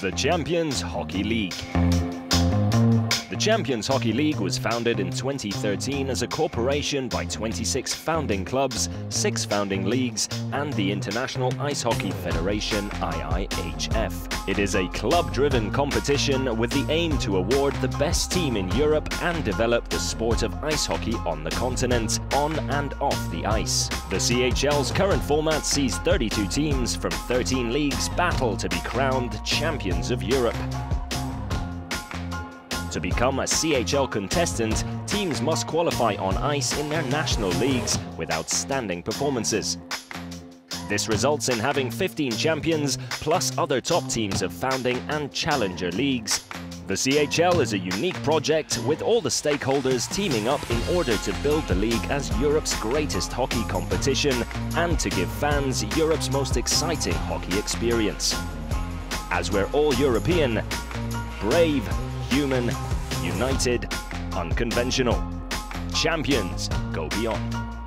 The Champions Hockey League. Champions Hockey League was founded in 2013 as a corporation by 26 founding clubs, 6 founding leagues, and the International Ice Hockey Federation IIHF. It is a club-driven competition with the aim to award the best team in Europe and develop the sport of ice hockey on the continent, on and off the ice. The CHL's current format sees 32 teams from 13 leagues battle to be crowned champions of Europe. To become a CHL contestant, teams must qualify on ice in their national leagues with outstanding performances. This results in having 15 champions, plus other top teams of founding and challenger leagues. The CHL is a unique project with all the stakeholders teaming up in order to build the league as Europe's greatest hockey competition and to give fans Europe's most exciting hockey experience. As we're all European, brave, human, united, unconventional. Champions go beyond.